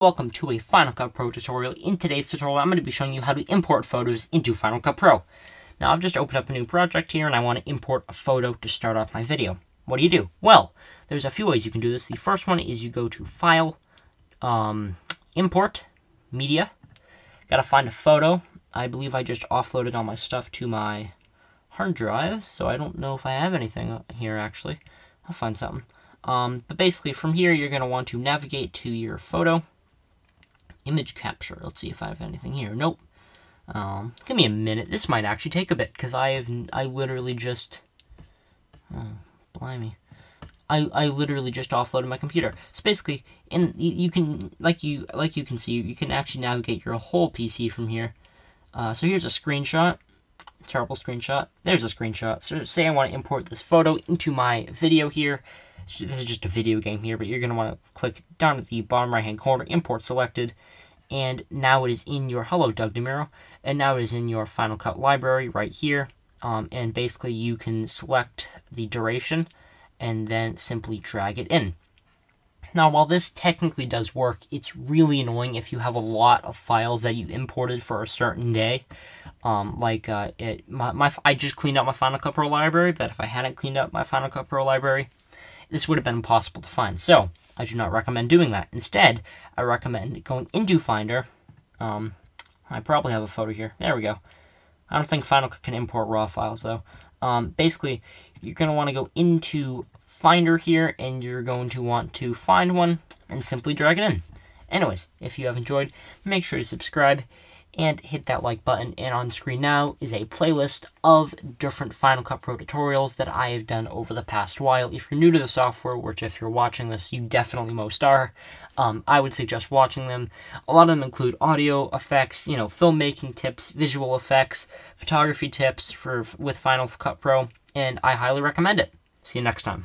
Welcome to a Final Cut Pro tutorial. In today's tutorial, I'm going to be showing you how to import photos into Final Cut Pro. Now, I've just opened up a new project here, and I want to import a photo to start off my video. What do you do? Well, there's a few ways you can do this. The first one is you go to File, um, Import, Media. Got to find a photo. I believe I just offloaded all my stuff to my hard drive, so I don't know if I have anything here, actually. I'll find something. Um, but basically, from here, you're going to want to navigate to your photo image capture. Let's see if I have anything here. Nope. Um, give me a minute. This might actually take a bit because I have I literally just oh blimey. I, I literally just offloaded my computer. So basically, in you can like you like you can see, you can actually navigate your whole PC from here. Uh, so here's a screenshot. Terrible screenshot. There's a screenshot. So say I want to import this photo into my video here. This is just a video game here, but you're going to want to click down at the bottom right hand corner, import selected, and now it is in your Hello Doug DeMuro, and now it is in your Final Cut library right here. Um, and basically, you can select the duration and then simply drag it in. Now, while this technically does work, it's really annoying if you have a lot of files that you imported for a certain day. Um, like, uh, it, my, my, I just cleaned up my Final Cut Pro library, but if I hadn't cleaned up my Final Cut Pro library, this would have been impossible to find. So, I do not recommend doing that. Instead, I recommend going into Finder. Um, I probably have a photo here. There we go. I don't think Final Cut can import raw files, though. Um, basically, you're going to want to go into Finder here, and you're going to want to find one and simply drag it in. Anyways, if you have enjoyed, make sure to subscribe and hit that like button. And on screen now is a playlist of different Final Cut Pro tutorials that I have done over the past while. If you're new to the software, which if you're watching this, you definitely most are, um, I would suggest watching them. A lot of them include audio effects, you know, filmmaking tips, visual effects, photography tips for with Final Cut Pro, and I highly recommend it. See you next time.